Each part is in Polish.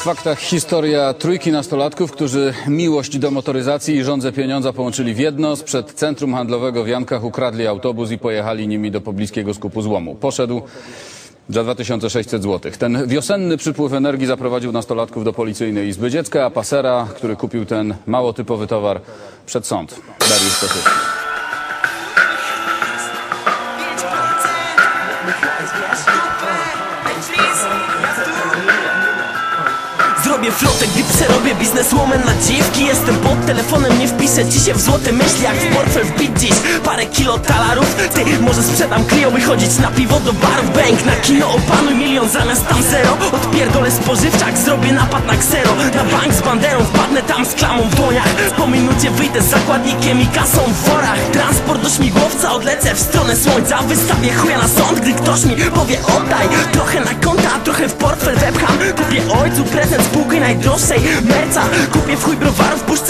w faktach historia trójki nastolatków, którzy miłość do motoryzacji i żądze pieniądza połączyli w jedno. Sprzed centrum handlowego w Jankach ukradli autobus i pojechali nimi do pobliskiego skupu złomu. Poszedł za 2600 zł. Ten wiosenny przypływ energii zaprowadził nastolatków do policyjnej izby dziecka, a pasera, który kupił ten mało typowy towar, przed sąd. Dariusz Koszycki. Zrobię flotę, gdy przerobię biznes łomem na dziwki. Jestem pod telefonem, nie wpiszę ci się w złote myśli Jak w portfel wbić dziś. Parę kilo talarów Ty, może sprzedam Clio, wychodzić na piwo do barów. Bęk na kino, opanuj milion zamiast tam zero. Odpierdolę spożywczak, zrobię napad na ksero. Na bank z banderą, wpadnę tam z klamą w dłoniach. Po minucie wyjdę z zakładnikiem i kasą w worach. Transport do śmigłowca, odlecę w stronę słońca. Wystawię chuja na sąd, gdy ktoś mi powie oddaj Trochę na konta, a trochę w portfel wepcham. Kupię ojcu prezent spółki najdroższej merca. Kupię w chuj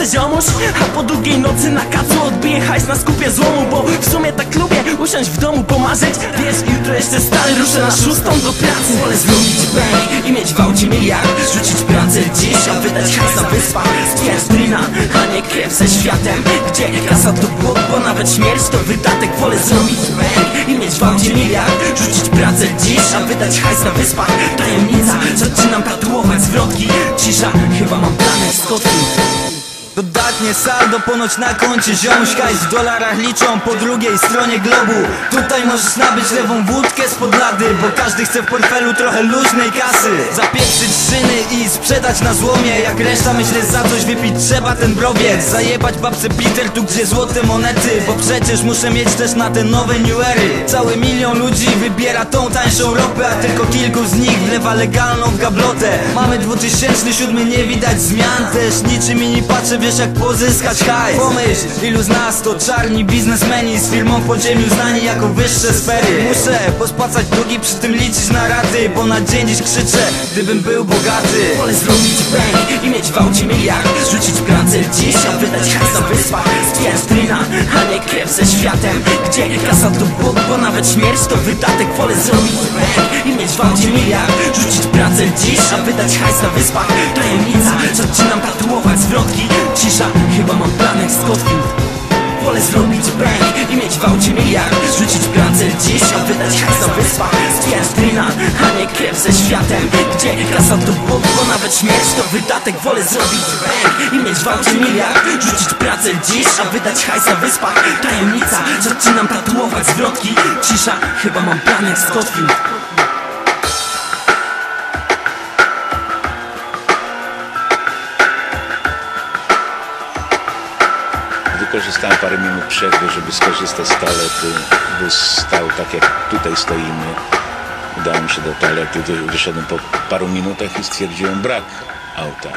puszczę ziomuś A po długiej nocy na kacu odbiję hajs na skupie złomu Bo w sumie tak lubię usiąść w domu, pomarzyć. Wiesz, jutro jeszcze stary ruszę na szóstą do pracy. Wolę zrobić bank i mieć w aucie miliard Rzucić pracę dziś, a wydać hajs na wyspach. Stwierdzę drina, a nie krew ze światem. Gdzie kasa to błąd, bo nawet śmierć to wydatek. Wolę zrobić bank i mieć w aucie miliard Rzucić pracę dziś, a wydać hajs na wyspach. Tajemnica, zaczynam tatuować zwrotki. Cisza, chyba mam plany. Z the Dodatnie saldo ponoć na koncie Ziomuś hajs w dolarach liczą po drugiej stronie globu. Tutaj możesz nabyć lewą wódkę spod lady Bo każdy chce w portfelu trochę luźnej kasy. Zapieprzyć szyny i sprzedać na złomie Jak reszta myślę za coś wypić trzeba ten browiec. Zajebać babce Peter tu gdzie złote monety Bo przecież muszę mieć też na te nowe new ery. Cały milion ludzi wybiera tą tańszą ropę A tylko kilku z nich wlewa legalną w gablotę. Mamy 2007 nie widać zmian też Niczym inni patrzę wiesz jak hajs. Pomyśl, ilu z nas to czarni biznesmeni Z firmą w podziemiu znani jako wyższe sfery Muszę pospłacać długi, przy tym liczyć na raty Bo na dzień dziś krzyczę, gdybym był bogaty. Wolę zrobić bank i mieć w aucie miliard Rzucić pracę dziś, a wydać hajs na wyspach. Stwierdzę drina, a nie krew ze światem. Gdzie kasa to Bóg, bo nawet śmierć to wydatek. Wolę zrobić i mieć w aucie miliard. Rzucić pracę dziś, a wydać hajs na wyspach. Tajemnica, zaczynam tatuować? Zwrotki Cisza, chyba mam planek z kotki. Wolę zrobić bank i mieć w aucie miliard. Rzucić pracę dziś, a wydać hajs na wyspach. Stwierdzę drina, a nie krew ze światem. Gdzie kasa to Bóg, bo nawet śmierć to wydatek. Wolę zrobić bank i mieć w aucie miliard. Rzucić pracę dziś, a wydać hajs na wyspach. Tajemnica, zaczynam tatuować zwrotki. Cisza, chyba mam planek z kotki Wykorzystałem parę minut przerwy, żeby skorzystać z toalety. Bus stał tak jak tutaj stoimy. Udało mi się do toalety, wy- wyszedłem po paru minutach i stwierdziłem brak auta.